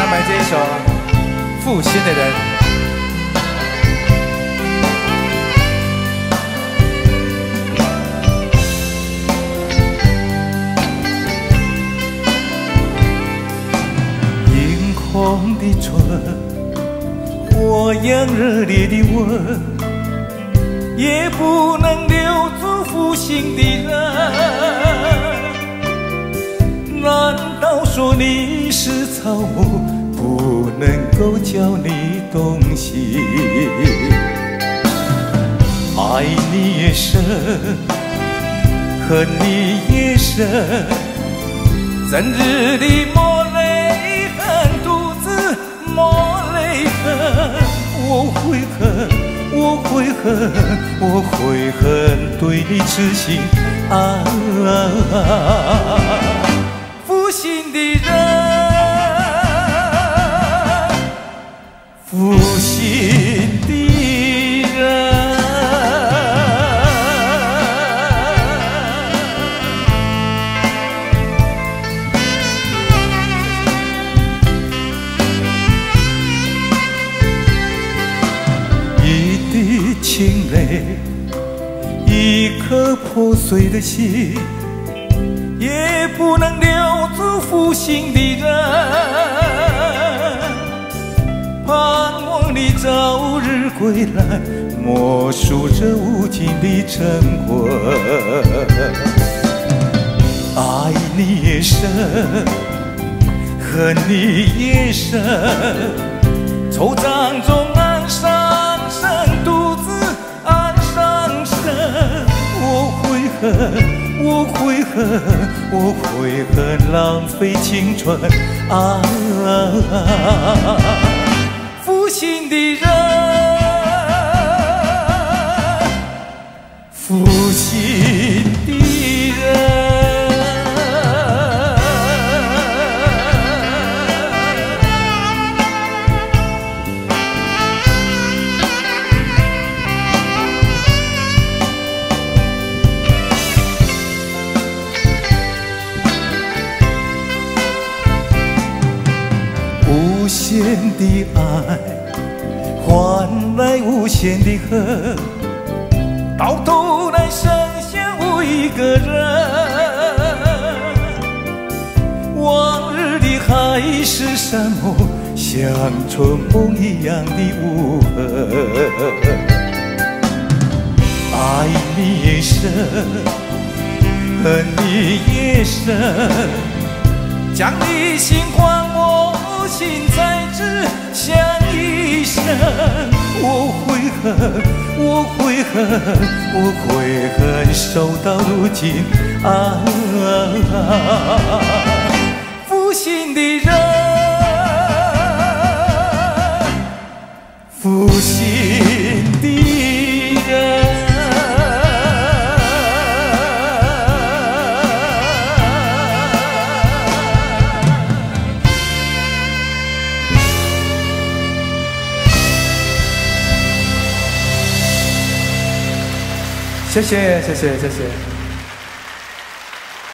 来买这一首《负心的人》。映红的唇，火样热烈的吻，也不能留住负心的人。难道说你是草木，能够叫你动心？爱你也深，恨你也深，整日的抹泪痕，独自抹泪痕。我会恨，我会恨，我会恨，对你痴心啊！负心的人，一颗破碎的心。也不能留住负心的人，盼望你早日归来，默数这无尽的晨昏。爱你也深，恨你也深，惆怅中我悔恨，我悔恨，浪费青春啊！负心的人，负心的爱换来无限的恨，到头来剩下我一个人。往日的海誓山盟，像春梦一样的无痕。爱你也深，恨你也深，将你心还恨，我悔恨，我悔恨，守到如今啊！负心的人，负心的人。谢谢，谢谢，谢谢。